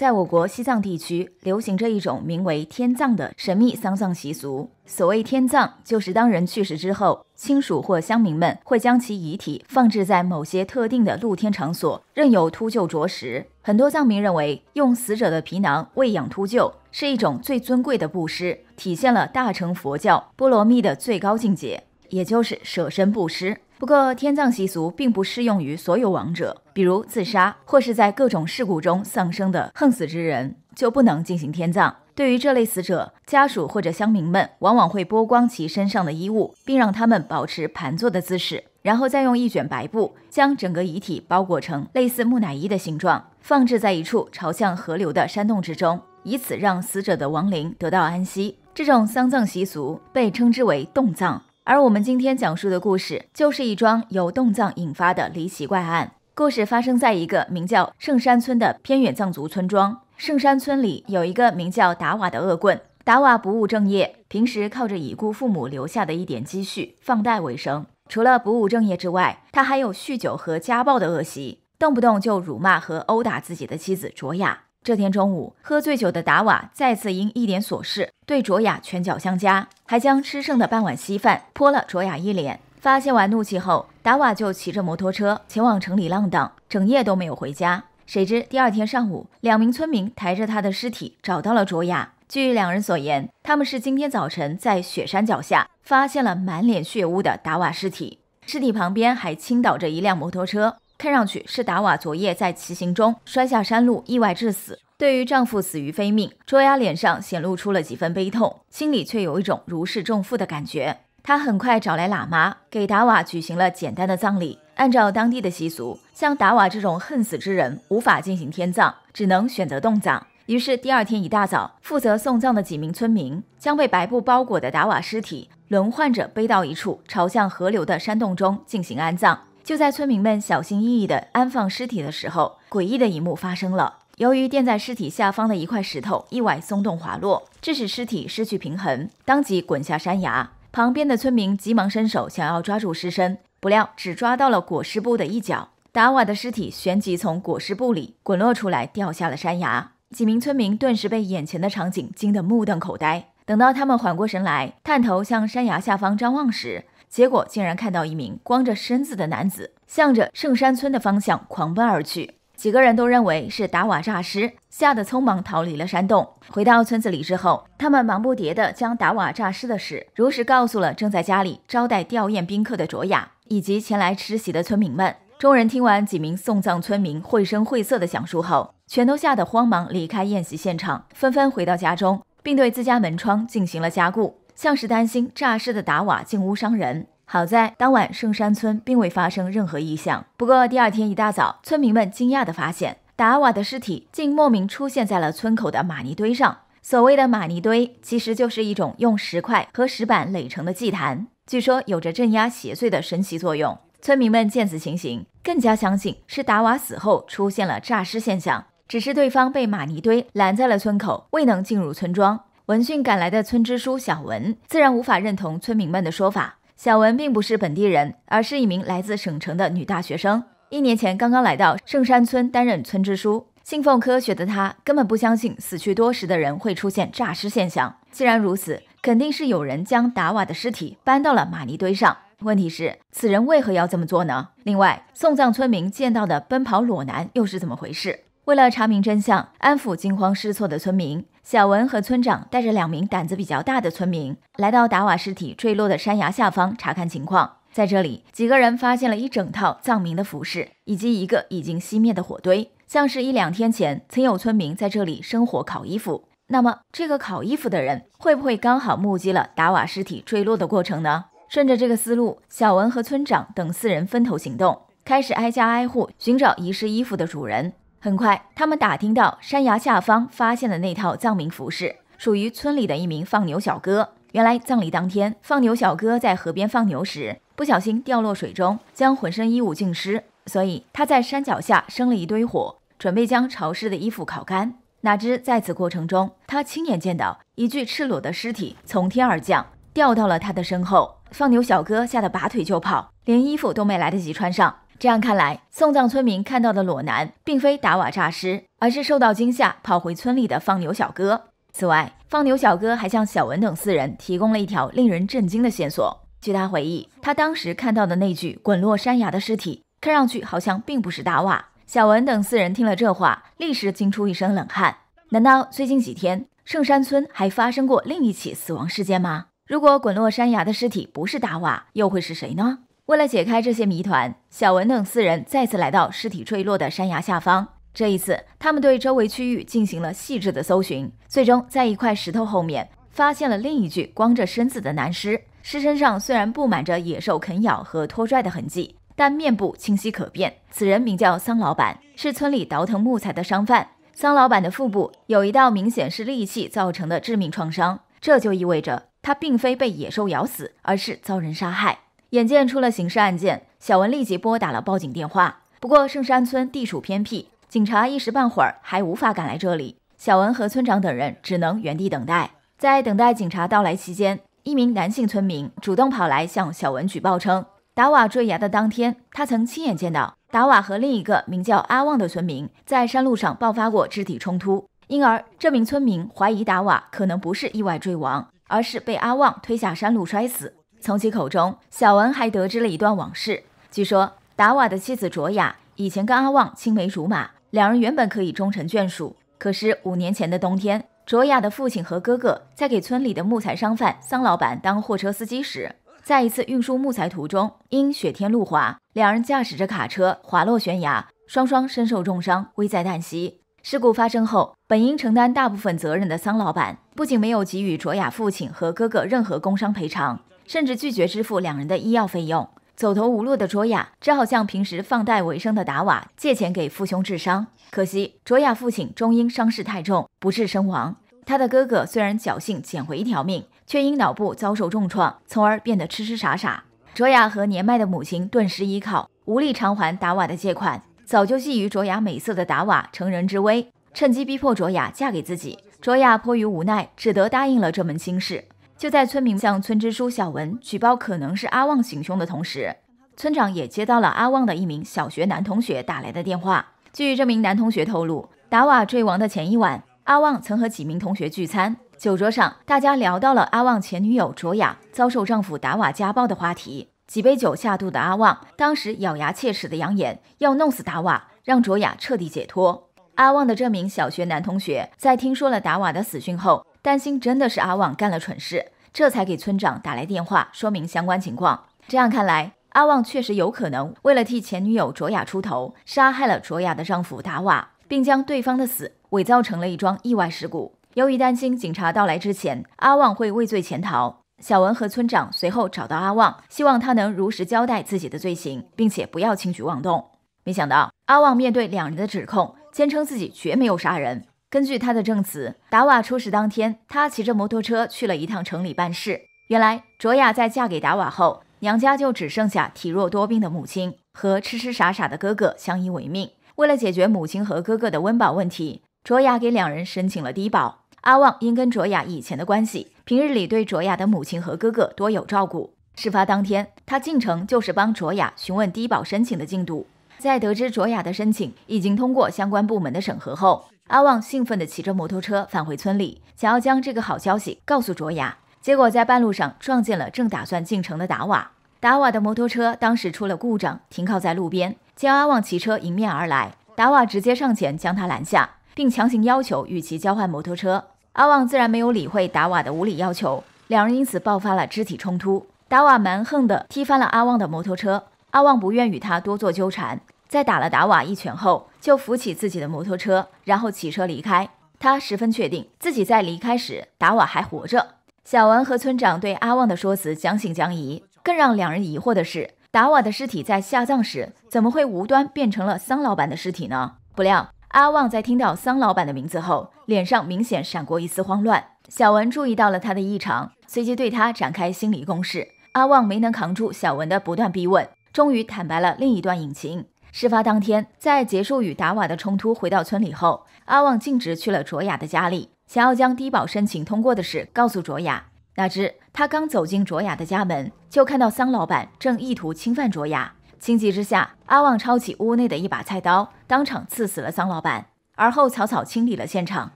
在我国西藏地区流行着一种名为天葬的神秘丧葬习俗。所谓天葬，就是当人去世之后，亲属或乡民们会将其遗体放置在某些特定的露天场所，任由秃鹫啄食。很多藏民认为，用死者的皮囊喂养秃鹫是一种最尊贵的布施，体现了大乘佛教波罗蜜的最高境界，也就是舍身布施。不过，天葬习俗并不适用于所有亡者，比如自杀或是在各种事故中丧生的横死之人，就不能进行天葬。对于这类死者，家属或者乡民们往往会剥光其身上的衣物，并让他们保持盘坐的姿势，然后再用一卷白布将整个遗体包裹成类似木乃伊的形状，放置在一处朝向河流的山洞之中，以此让死者的亡灵得到安息。这种丧葬习俗被称之为洞葬。而我们今天讲述的故事，就是一桩由洞葬引发的离奇怪案。故事发生在一个名叫圣山村的偏远藏族村庄。圣山村里有一个名叫达瓦的恶棍。达瓦不务正业，平时靠着已故父母留下的一点积蓄放贷为生。除了不务正业之外，他还有酗酒和家暴的恶习，动不动就辱骂和殴打自己的妻子卓雅。这天中午，喝醉酒的达瓦再次因一点琐事对卓雅拳脚相加，还将吃剩的半碗稀饭泼了卓雅一脸。发泄完怒气后，达瓦就骑着摩托车前往城里浪荡，整夜都没有回家。谁知第二天上午，两名村民抬着他的尸体找到了卓雅。据两人所言，他们是今天早晨在雪山脚下发现了满脸血污的达瓦尸体，尸体旁边还倾倒着一辆摩托车。看上去是达瓦昨夜在骑行中摔下山路，意外致死。对于丈夫死于非命，卓雅脸上显露出了几分悲痛，心里却有一种如释重负的感觉。她很快找来喇嘛，给达瓦举行了简单的葬礼。按照当地的习俗，像达瓦这种恨死之人无法进行天葬，只能选择冻葬。于是第二天一大早，负责送葬的几名村民将被白布包裹的达瓦尸体轮换着背到一处朝向河流的山洞中进行安葬。就在村民们小心翼翼地安放尸体的时候，诡异的一幕发生了。由于垫在尸体下方的一块石头意外松动滑落，致使尸体失去平衡，当即滚下山崖。旁边的村民急忙伸手想要抓住尸身，不料只抓到了裹尸布的一角，达瓦的尸体旋即从裹尸布里滚落出来，掉下了山崖。几名村民顿时被眼前的场景惊得目瞪口呆。等到他们缓过神来，探头向山崖下方张望时，结果竟然看到一名光着身子的男子，向着圣山村的方向狂奔而去。几个人都认为是达瓦诈尸，吓得匆忙逃离了山洞。回到村子里之后，他们忙不迭地将达瓦诈尸的事如实告诉了正在家里招待吊唁宾客的卓雅，以及前来吃席的村民们。众人听完几名送葬村民绘声绘色的讲述后，全都吓得慌忙离开宴席现场，纷纷回到家中，并对自家门窗进行了加固。像是担心诈尸的达瓦进屋伤人，好在当晚圣山村并未发生任何异象。不过第二天一大早，村民们惊讶地发现，达瓦的尸体竟莫名出现在了村口的玛尼堆上。所谓的玛尼堆，其实就是一种用石块和石板垒成的祭坛，据说有着镇压邪祟的神奇作用。村民们见此情形，更加相信是达瓦死后出现了诈尸现象，只是对方被玛尼堆拦在了村口，未能进入村庄。闻讯赶来的村支书小文自然无法认同村民们的说法。小文并不是本地人，而是一名来自省城的女大学生。一年前刚刚来到圣山村担任村支书，信奉科学的她根本不相信死去多时的人会出现诈尸现象。既然如此，肯定是有人将达瓦的尸体搬到了玛尼堆上。问题是，此人为何要这么做呢？另外，送葬村民见到的奔跑裸男又是怎么回事？为了查明真相，安抚惊慌失措的村民，小文和村长带着两名胆子比较大的村民，来到达瓦尸体坠落的山崖下方查看情况。在这里，几个人发现了一整套藏民的服饰，以及一个已经熄灭的火堆，像是一两天前曾有村民在这里生火烤衣服。那么，这个烤衣服的人会不会刚好目击了达瓦尸体坠落的过程呢？顺着这个思路，小文和村长等四人分头行动，开始挨家挨户寻找遗失衣服的主人。很快，他们打听到山崖下方发现的那套藏民服饰属于村里的一名放牛小哥。原来，葬礼当天，放牛小哥在河边放牛时不小心掉落水中，将浑身衣物浸湿，所以他在山脚下生了一堆火，准备将潮湿的衣服烤干。哪知在此过程中，他亲眼见到一具赤裸的尸体从天而降，掉到了他的身后。放牛小哥吓得拔腿就跑，连衣服都没来得及穿上。这样看来，送葬村民看到的裸男并非达瓦诈尸，而是受到惊吓跑回村里的放牛小哥。此外，放牛小哥还向小文等四人提供了一条令人震惊的线索。据他回忆，他当时看到的那具滚落山崖的尸体，看上去好像并不是达瓦。小文等四人听了这话，立时惊出一身冷汗。难道最近几天圣山村还发生过另一起死亡事件吗？如果滚落山崖的尸体不是达瓦，又会是谁呢？为了解开这些谜团，小文等四人再次来到尸体坠落的山崖下方。这一次，他们对周围区域进行了细致的搜寻，最终在一块石头后面发现了另一具光着身子的男尸。尸身上虽然布满着野兽啃咬和拖拽的痕迹，但面部清晰可辨。此人名叫桑老板，是村里倒腾木材的商贩。桑老板的腹部有一道明显是利器造成的致命创伤，这就意味着他并非被野兽咬死，而是遭人杀害。眼见出了刑事案件，小文立即拨打了报警电话。不过圣山村地处偏僻，警察一时半会儿还无法赶来这里。小文和村长等人只能原地等待。在等待警察到来期间，一名男性村民主动跑来向小文举报称，达瓦坠崖的当天，他曾亲眼见到达瓦和另一个名叫阿旺的村民在山路上爆发过肢体冲突，因而这名村民怀疑达瓦可能不是意外坠亡，而是被阿旺推下山路摔死。从其口中，小文还得知了一段往事。据说，达瓦的妻子卓雅以前跟阿旺青梅竹马，两人原本可以终成眷属。可是五年前的冬天，卓雅的父亲和哥哥在给村里的木材商贩桑老板当货车司机时，在一次运输木材途中，因雪天路滑，两人驾驶着卡车滑落悬崖，双双身受重伤，危在旦夕。事故发生后，本应承担大部分责任的桑老板，不仅没有给予卓雅父亲和哥哥任何工伤赔偿。甚至拒绝支付两人的医药费用，走投无路的卓雅只好向平时放贷为生的达瓦借钱给父兄治伤。可惜卓雅父亲终因伤势太重不治身亡，他的哥哥虽然侥幸捡回一条命，却因脑部遭受重创，从而变得痴痴傻傻。卓雅和年迈的母亲顿时依靠，无力偿还达瓦的借款。早就觊觎卓雅美色的达瓦乘人之危，趁机逼迫卓雅嫁给自己。卓雅迫于无奈，只得答应了这门亲事。就在村民向村支书小文举报可能是阿旺行凶的同时，村长也接到了阿旺的一名小学男同学打来的电话。据这名男同学透露，达瓦坠亡的前一晚，阿旺曾和几名同学聚餐，酒桌上大家聊到了阿旺前女友卓雅遭受丈夫达瓦家暴的话题。几杯酒下肚的阿旺当时咬牙切齿地扬言要弄死达瓦，让卓雅彻底解脱。阿旺的这名小学男同学在听说了达瓦的死讯后。担心真的是阿旺干了蠢事，这才给村长打来电话说明相关情况。这样看来，阿旺确实有可能为了替前女友卓雅出头，杀害了卓雅的丈夫达瓦，并将对方的死伪造成了一桩意外事故。由于担心警察到来之前阿旺会畏罪潜逃，小文和村长随后找到阿旺，希望他能如实交代自己的罪行，并且不要轻举妄动。没想到阿旺面对两人的指控，坚称自己绝没有杀人。根据他的证词，达瓦出事当天，他骑着摩托车去了一趟城里办事。原来，卓雅在嫁给达瓦后，娘家就只剩下体弱多病的母亲和痴痴傻傻的哥哥相依为命。为了解决母亲和哥哥的温饱问题，卓雅给两人申请了低保。阿旺因跟卓雅以前的关系，平日里对卓雅的母亲和哥哥多有照顾。事发当天，他进城就是帮卓雅询问低保申请的进度。在得知卓雅的申请已经通过相关部门的审核后，阿旺兴奋地骑着摩托车返回村里，想要将这个好消息告诉卓雅。结果在半路上撞见了正打算进城的达瓦。达瓦的摩托车当时出了故障，停靠在路边。见阿旺骑车迎面而来，达瓦直接上前将他拦下，并强行要求与其交换摩托车。阿旺自然没有理会达瓦的无理要求，两人因此爆发了肢体冲突。达瓦蛮横地踢翻了阿旺的摩托车，阿旺不愿与他多做纠缠。在打了达瓦一拳后，就扶起自己的摩托车，然后骑车离开。他十分确定自己在离开时，达瓦还活着。小文和村长对阿旺的说辞将信将疑。更让两人疑惑的是，达瓦的尸体在下葬时，怎么会无端变成了桑老板的尸体呢？不料，阿旺在听到桑老板的名字后，脸上明显闪过一丝慌乱。小文注意到了他的异常，随即对他展开心理攻势。阿旺没能扛住小文的不断逼问，终于坦白了另一段隐情。事发当天，在结束与达瓦的冲突，回到村里后，阿旺径直去了卓雅的家里，想要将低保申请通过的事告诉卓雅。哪知他刚走进卓雅的家门，就看到桑老板正意图侵犯卓雅。情急之下，阿旺抄起屋内的一把菜刀，当场刺死了桑老板，而后草草清理了现场，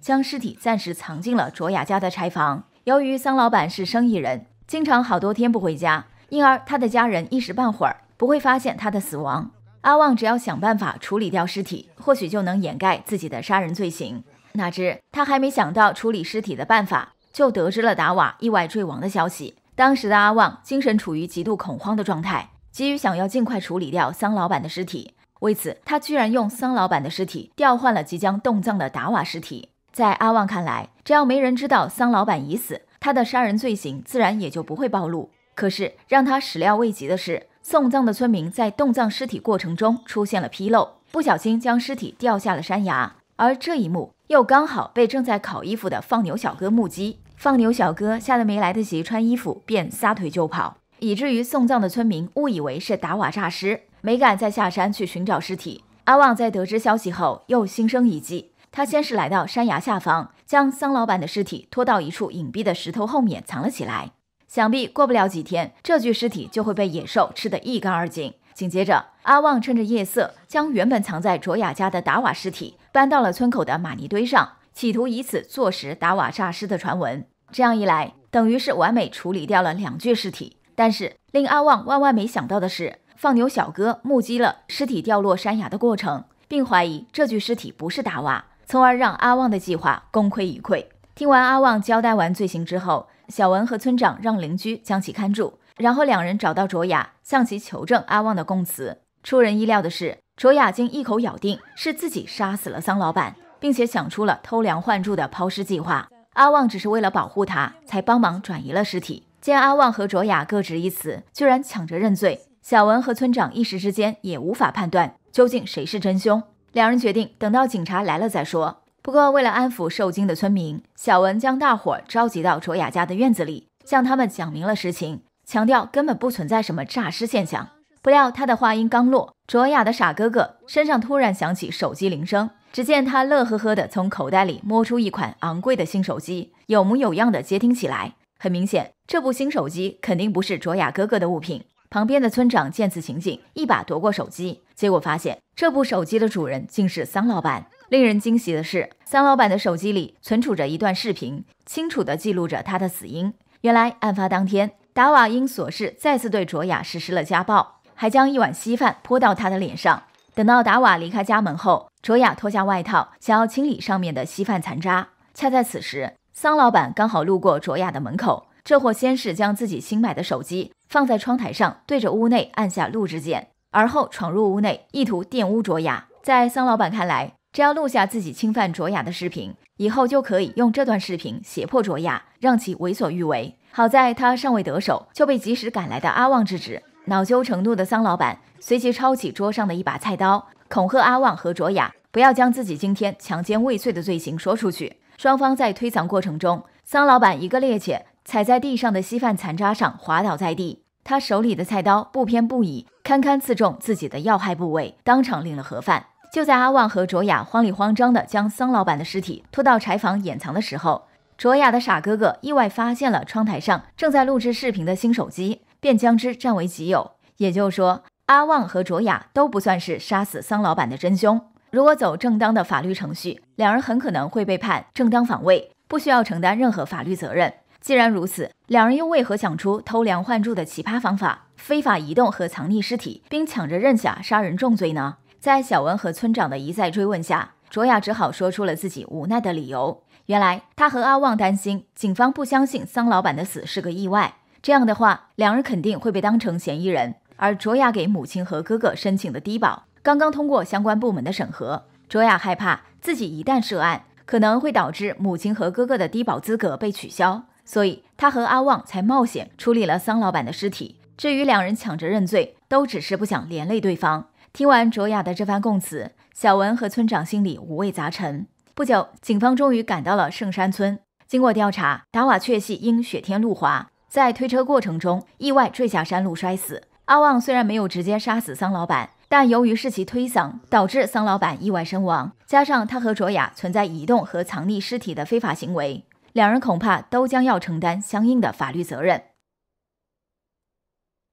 将尸体暂时藏进了卓雅家的柴房。由于桑老板是生意人，经常好多天不回家，因而他的家人一时半会儿不会发现他的死亡。阿旺只要想办法处理掉尸体，或许就能掩盖自己的杀人罪行。哪知他还没想到处理尸体的办法，就得知了达瓦意外坠亡的消息。当时的阿旺精神处于极度恐慌的状态。急于想要尽快处理掉桑老板的尸体，为此他居然用桑老板的尸体调换了即将冻葬的达瓦尸体。在阿旺看来，只要没人知道桑老板已死，他的杀人罪行自然也就不会暴露。可是让他始料未及的是，送葬的村民在冻葬尸体过程中出现了纰漏，不小心将尸体掉下了山崖。而这一幕又刚好被正在烤衣服的放牛小哥目击。放牛小哥吓得没来得及穿衣服，便撒腿就跑。以至于送葬的村民误以为是达瓦诈尸，没敢再下山去寻找尸体。阿旺在得知消息后，又心生一计。他先是来到山崖下方，将桑老板的尸体拖到一处隐蔽的石头后面藏了起来。想必过不了几天，这具尸体就会被野兽吃得一干二净。紧接着，阿旺趁着夜色，将原本藏在卓雅家的达瓦尸体搬到了村口的玛尼堆上，企图以此坐实达瓦诈尸的传闻。这样一来，等于是完美处理掉了两具尸体。但是令阿旺万万没想到的是，放牛小哥目击了尸体掉落山崖的过程，并怀疑这具尸体不是达瓦，从而让阿旺的计划功亏一篑。听完阿旺交代完罪行之后，小文和村长让邻居将其看住，然后两人找到卓雅，向其求证阿旺的供词。出人意料的是，卓雅竟一口咬定是自己杀死了桑老板，并且想出了偷梁换柱的抛尸计划。阿旺只是为了保护他，才帮忙转移了尸体。见阿旺和卓雅各执一词，居然抢着认罪，小文和村长一时之间也无法判断究竟谁是真凶。两人决定等到警察来了再说。不过为了安抚受惊的村民，小文将大伙召集到卓雅家的院子里，向他们讲明了实情，强调根本不存在什么诈尸现象。不料他的话音刚落，卓雅的傻哥哥身上突然响起手机铃声，只见他乐呵呵地从口袋里摸出一款昂贵的新手机，有模有样地接听起来。很明显，这部新手机肯定不是卓雅哥哥的物品。旁边的村长见此情景，一把夺过手机，结果发现这部手机的主人竟是桑老板。令人惊喜的是，桑老板的手机里存储着一段视频，清楚地记录着他的死因。原来，案发当天，达瓦因琐事再次对卓雅实施了家暴，还将一碗稀饭泼到他的脸上。等到达瓦离开家门后，卓雅脱下外套，想要清理上面的稀饭残渣。恰在此时，桑老板刚好路过卓雅的门口，这货先是将自己新买的手机放在窗台上，对着屋内按下录制键，而后闯入屋内，意图玷污卓雅。在桑老板看来，只要录下自己侵犯卓雅的视频，以后就可以用这段视频胁迫卓雅，让其为所欲为。好在他尚未得手，就被及时赶来的阿旺制止。恼羞成怒的桑老板随即抄起桌上的一把菜刀，恐吓阿旺和卓雅不要将自己今天强奸未遂的罪行说出去。双方在推搡过程中，桑老板一个趔趄，踩在地上的稀饭残渣上滑倒在地。他手里的菜刀不偏不倚，堪堪刺中自己的要害部位，当场领了盒饭。就在阿旺和卓雅慌里慌张地将桑老板的尸体拖到柴房掩藏的时候，卓雅的傻哥哥意外发现了窗台上正在录制视频的新手机，便将之占为己有。也就是说，阿旺和卓雅都不算是杀死桑老板的真凶。如果走正当的法律程序，两人很可能会被判正当防卫，不需要承担任何法律责任。既然如此，两人又为何想出偷梁换柱的奇葩方法，非法移动和藏匿尸体，并抢着认下杀人重罪呢？在小文和村长的一再追问下，卓雅只好说出了自己无奈的理由。原来，他和阿旺担心警方不相信桑老板的死是个意外，这样的话，两人肯定会被当成嫌疑人。而卓雅给母亲和哥哥申请的低保。刚刚通过相关部门的审核，卓雅害怕自己一旦涉案，可能会导致母亲和哥哥的低保资格被取消，所以他和阿旺才冒险处理了桑老板的尸体。至于两人抢着认罪，都只是不想连累对方。听完卓雅的这番供词，小文和村长心里五味杂陈。不久，警方终于赶到了圣山村。经过调查，达瓦确系因雪天路滑，在推车过程中意外坠下山路摔死。阿旺虽然没有直接杀死桑老板。但由于是其推搡导致桑老板意外身亡，加上他和卓雅存在移动和藏匿尸体的非法行为，两人恐怕都将要承担相应的法律责任。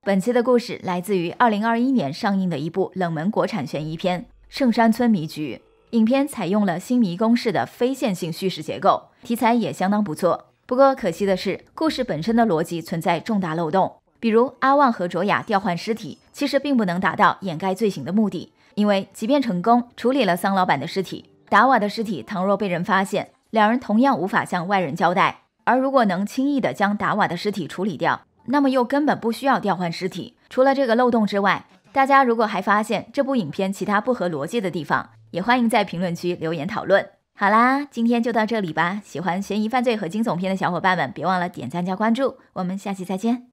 本期的故事来自于二零二一年上映的一部冷门国产悬疑片《圣山村迷局》。影片采用了新迷宫式的非线性叙事结构，题材也相当不错。不过可惜的是，故事本身的逻辑存在重大漏洞。比如阿旺和卓雅调换尸体，其实并不能达到掩盖罪行的目的，因为即便成功处理了桑老板的尸体，达瓦的尸体倘若被人发现，两人同样无法向外人交代。而如果能轻易的将达瓦的尸体处理掉，那么又根本不需要调换尸体。除了这个漏洞之外，大家如果还发现这部影片其他不合逻辑的地方，也欢迎在评论区留言讨论。好啦，今天就到这里吧。喜欢悬疑犯罪和惊悚片的小伙伴们，别忘了点赞加关注。我们下期再见。